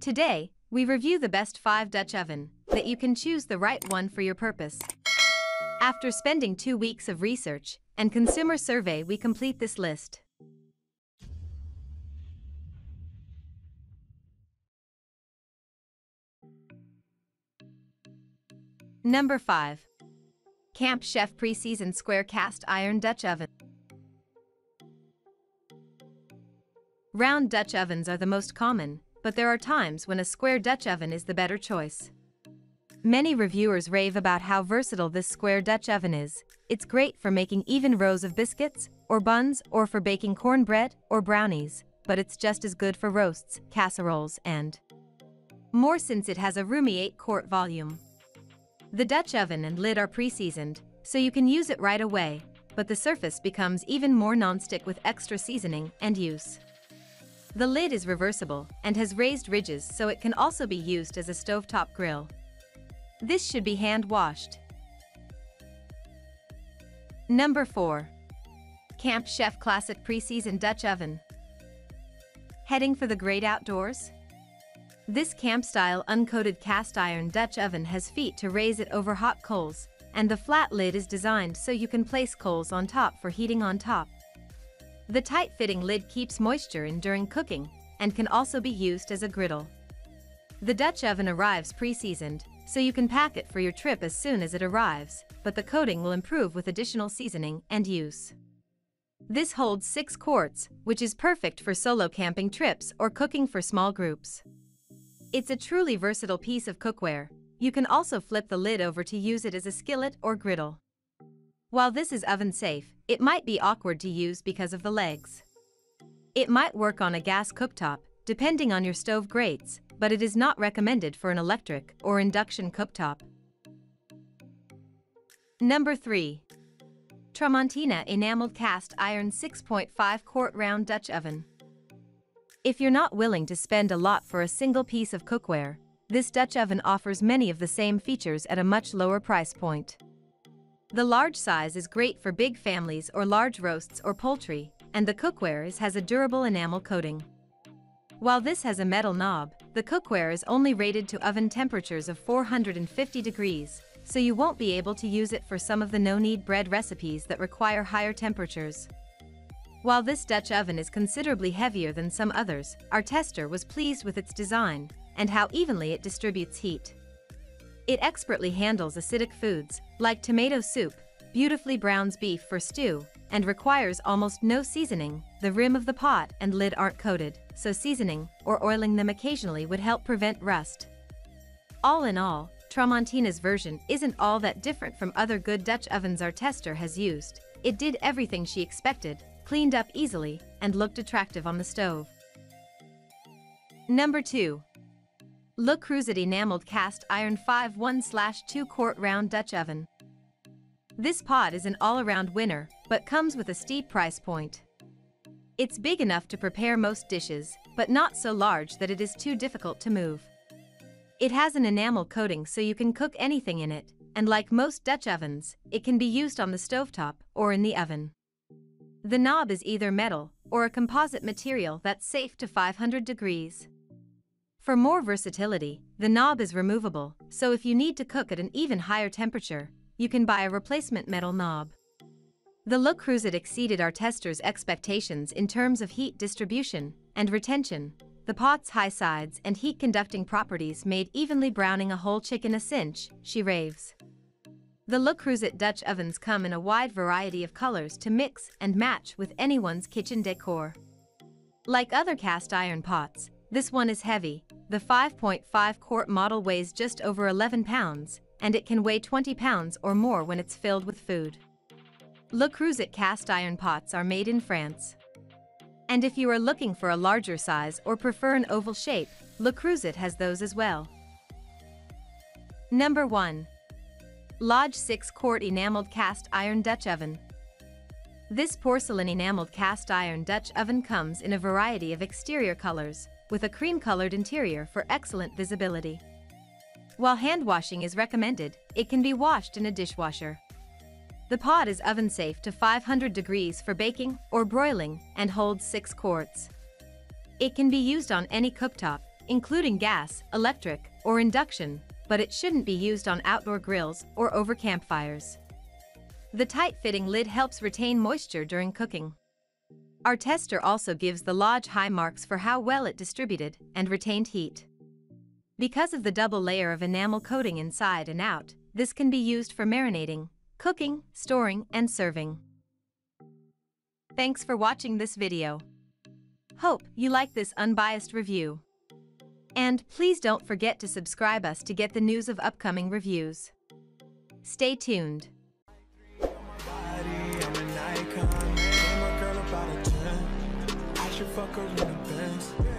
Today, we review the best 5 Dutch oven that you can choose the right one for your purpose. After spending two weeks of research and consumer survey we complete this list. Number 5. Camp Chef Pre-Seasoned Square Cast Iron Dutch Oven. Round Dutch ovens are the most common, but there are times when a square Dutch oven is the better choice. Many reviewers rave about how versatile this square Dutch oven is. It's great for making even rows of biscuits, or buns, or for baking cornbread or brownies, but it's just as good for roasts, casseroles, and more since it has a roomy 8-quart volume. The Dutch oven and lid are pre-seasoned, so you can use it right away, but the surface becomes even more non-stick with extra seasoning and use. The lid is reversible and has raised ridges so it can also be used as a stovetop grill. This should be hand-washed. Number 4. Camp Chef Classic Pre-Seasoned Dutch Oven. Heading for the great outdoors? This camp-style uncoated cast iron Dutch oven has feet to raise it over hot coals, and the flat lid is designed so you can place coals on top for heating on top. The tight-fitting lid keeps moisture in during cooking and can also be used as a griddle. The Dutch oven arrives pre-seasoned, so you can pack it for your trip as soon as it arrives, but the coating will improve with additional seasoning and use. This holds 6 quarts, which is perfect for solo camping trips or cooking for small groups. It's a truly versatile piece of cookware. You can also flip the lid over to use it as a skillet or griddle. While this is oven safe, it might be awkward to use because of the legs. It might work on a gas cooktop, depending on your stove grates, but it is not recommended for an electric or induction cooktop. Number 3. Tramontina Enameled Cast Iron 6.5 Quart Round Dutch Oven. If you're not willing to spend a lot for a single piece of cookware, this Dutch oven offers many of the same features at a much lower price point. The large size is great for big families or large roasts or poultry, and the cookware has a durable enamel coating. While this has a metal knob, the cookware is only rated to oven temperatures of 450 degrees, so you won't be able to use it for some of the no-knead bread recipes that require higher temperatures. While this Dutch oven is considerably heavier than some others, our tester was pleased with its design and how evenly it distributes heat. It expertly handles acidic foods, like tomato soup, beautifully browns beef for stew, and requires almost no seasoning. The rim of the pot and lid aren't coated, so seasoning or oiling them occasionally would help prevent rust. All in all, Tramontina's version isn't all that different from other good Dutch ovens our tester has used. It did everything she expected, cleaned up easily, and looked attractive on the stove. Number 2. Le Creuset Enameled Cast Iron 5 1-2 Quart Round Dutch Oven. This pot is an all-around winner, but comes with a steep price point. It's big enough to prepare most dishes, but not so large that it is too difficult to move. It has an enamel coating so you can cook anything in it, and like most Dutch ovens, it can be used on the stovetop or in the oven. The knob is either metal or a composite material that's safe to 500 degrees. For more versatility, the knob is removable, so if you need to cook at an even higher temperature, you can buy a replacement metal knob. The Le Creuset exceeded our testers' expectations in terms of heat distribution and retention. The pot's high sides and heat-conducting properties made evenly browning a whole chicken a cinch, she raves. The Le Creuset Dutch ovens come in a wide variety of colors to mix and match with anyone's kitchen decor. Like other cast iron pots, this one is heavy, the 5.5 quart model weighs just over 11 pounds, and it can weigh 20 pounds or more when it's filled with food. Le Creuset cast iron pots are made in France. And if you are looking for a larger size or prefer an oval shape, Le Creuset has those as well. Number 1. Lodge 6 Quart Enameled Cast Iron Dutch Oven. This porcelain enameled cast iron Dutch oven comes in a variety of exterior colors, with a cream-colored interior for excellent visibility. While hand washing is recommended, it can be washed in a dishwasher. The pot is oven safe to 500 degrees for baking or broiling and holds 6 quarts. It can be used on any cooktop, including gas, electric, or induction, but it shouldn't be used on outdoor grills or over campfires. The tight-fitting lid helps retain moisture during cooking. Our tester also gives the Lodge high marks for how well it distributed and retained heat. Because of the double layer of enamel coating inside and out, this can be used for marinating, cooking, storing, and serving. Thanks for watching this video. Hope you like this unbiased review. And please don't forget to subscribe us to get the news of upcoming reviews. Stay tuned fuck her in the best.